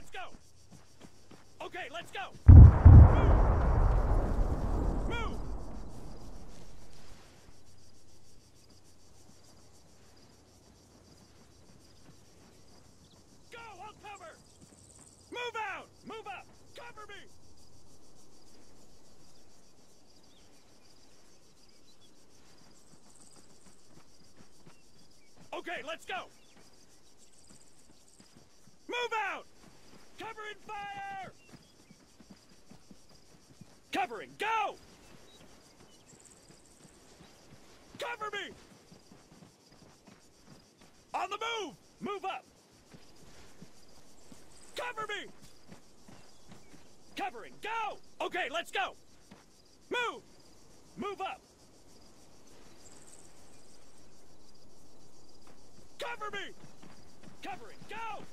let's go! Move! Move! Go, I'll cover! Move out! Move up! Cover me! Okay, let's go! Move out! Covering fire! Covering, go! Cover me! On the move! Move up! Cover me! Covering, go! Okay, let's go! Move! Move up! Cover me! Covering, go!